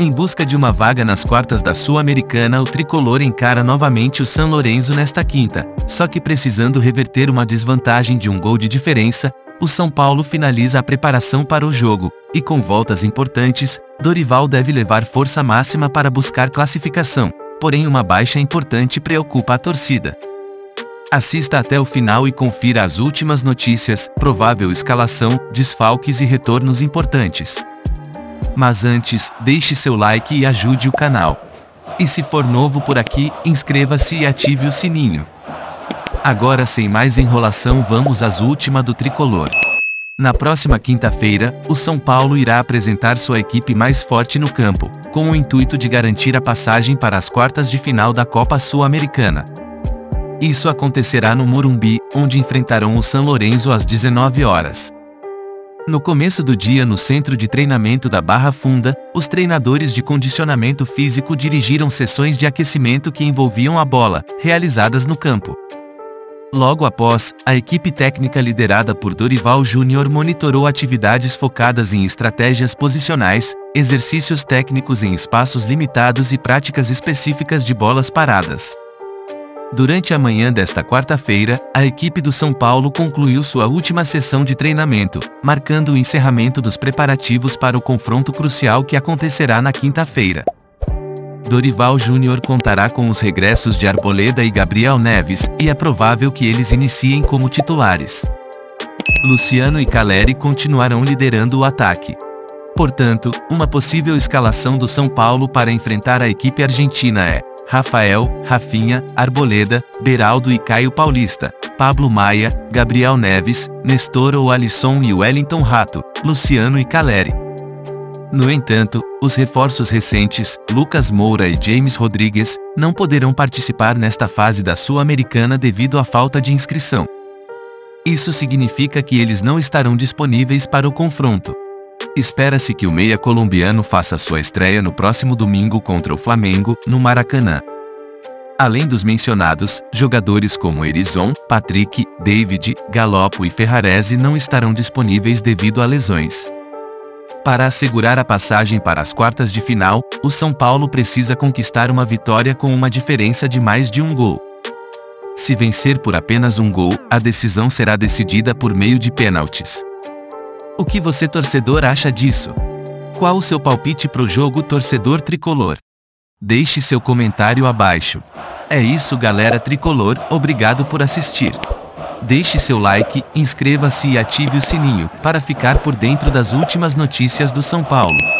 Em busca de uma vaga nas quartas da Sul-Americana, o tricolor encara novamente o San Lorenzo nesta quinta, só que precisando reverter uma desvantagem de um gol de diferença, o São Paulo finaliza a preparação para o jogo, e com voltas importantes, Dorival deve levar força máxima para buscar classificação, porém uma baixa importante preocupa a torcida. Assista até o final e confira as últimas notícias, provável escalação, desfalques e retornos importantes. Mas antes, deixe seu like e ajude o canal. E se for novo por aqui, inscreva-se e ative o sininho. Agora sem mais enrolação vamos às últimas do tricolor. Na próxima quinta-feira, o São Paulo irá apresentar sua equipe mais forte no campo, com o intuito de garantir a passagem para as quartas de final da Copa Sul-Americana. Isso acontecerá no Morumbi, onde enfrentarão o São Lourenço às 19 horas. No começo do dia no centro de treinamento da Barra Funda, os treinadores de condicionamento físico dirigiram sessões de aquecimento que envolviam a bola, realizadas no campo. Logo após, a equipe técnica liderada por Dorival Júnior monitorou atividades focadas em estratégias posicionais, exercícios técnicos em espaços limitados e práticas específicas de bolas paradas. Durante a manhã desta quarta-feira, a equipe do São Paulo concluiu sua última sessão de treinamento, marcando o encerramento dos preparativos para o confronto crucial que acontecerá na quinta-feira. Dorival Júnior contará com os regressos de Arboleda e Gabriel Neves, e é provável que eles iniciem como titulares. Luciano e Caleri continuarão liderando o ataque. Portanto, uma possível escalação do São Paulo para enfrentar a equipe argentina é Rafael, Rafinha, Arboleda, Beraldo e Caio Paulista, Pablo Maia, Gabriel Neves, Nestor ou Alisson e Wellington Rato, Luciano e Caleri. No entanto, os reforços recentes, Lucas Moura e James Rodrigues, não poderão participar nesta fase da Sul-Americana devido à falta de inscrição. Isso significa que eles não estarão disponíveis para o confronto. Espera-se que o meia colombiano faça sua estreia no próximo domingo contra o Flamengo, no Maracanã. Além dos mencionados, jogadores como Erizon, Patrick, David, Galopo e Ferrarese não estarão disponíveis devido a lesões. Para assegurar a passagem para as quartas de final, o São Paulo precisa conquistar uma vitória com uma diferença de mais de um gol. Se vencer por apenas um gol, a decisão será decidida por meio de pênaltis. O que você torcedor acha disso? Qual o seu palpite pro jogo torcedor tricolor? Deixe seu comentário abaixo. É isso galera tricolor, obrigado por assistir. Deixe seu like, inscreva-se e ative o sininho, para ficar por dentro das últimas notícias do São Paulo.